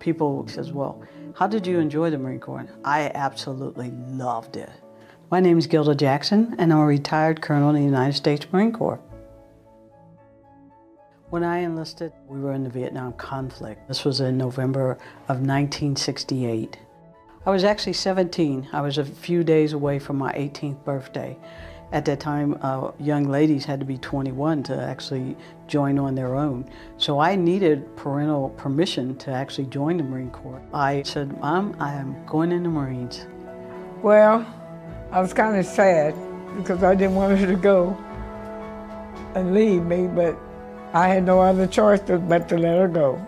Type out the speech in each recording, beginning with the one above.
People says, well, how did you enjoy the Marine Corps? I absolutely loved it. My name is Gilda Jackson, and I'm a retired colonel in the United States Marine Corps. When I enlisted, we were in the Vietnam conflict. This was in November of 1968. I was actually 17. I was a few days away from my 18th birthday. At that time, uh, young ladies had to be 21 to actually join on their own. So I needed parental permission to actually join the Marine Corps. I said, Mom, I am going in the Marines. Well, I was kind of sad because I didn't want her to go and leave me, but I had no other choice but to let her go.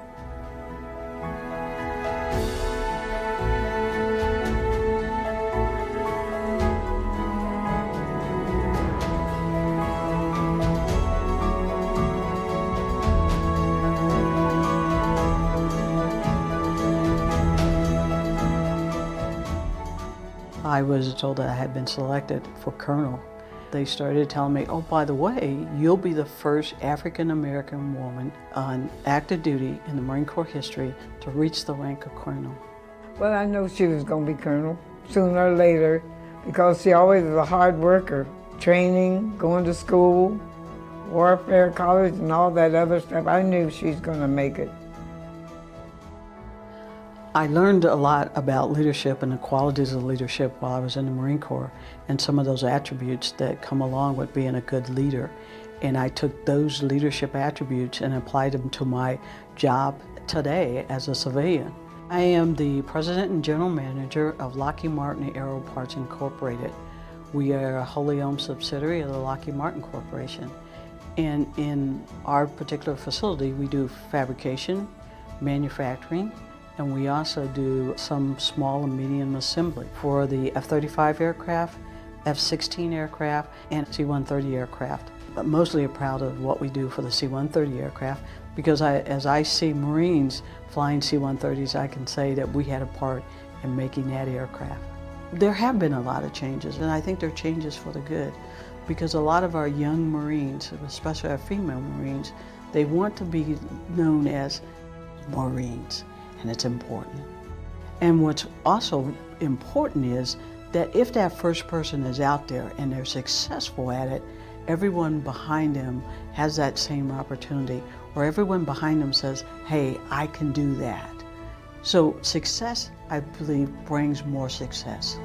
I was told that I had been selected for colonel they started telling me, oh, by the way, you'll be the first African American woman on active duty in the Marine Corps history to reach the rank of colonel. Well, I know she was going to be colonel sooner or later because she always was a hard worker, training, going to school, warfare college, and all that other stuff. I knew she's going to make it. I learned a lot about leadership and the qualities of leadership while I was in the Marine Corps and some of those attributes that come along with being a good leader. And I took those leadership attributes and applied them to my job today as a civilian. I am the president and general manager of Lockheed Martin Aero Parts Incorporated. We are a wholly owned subsidiary of the Lockheed Martin Corporation. And in our particular facility, we do fabrication, manufacturing, and we also do some small and medium assembly for the F-35 aircraft, F-16 aircraft, and C-130 aircraft. But mostly proud of what we do for the C-130 aircraft because I, as I see Marines flying C-130s, I can say that we had a part in making that aircraft. There have been a lot of changes, and I think they're changes for the good because a lot of our young Marines, especially our female Marines, they want to be known as Marines and it's important. And what's also important is that if that first person is out there and they're successful at it, everyone behind them has that same opportunity, or everyone behind them says, hey, I can do that. So success, I believe, brings more success.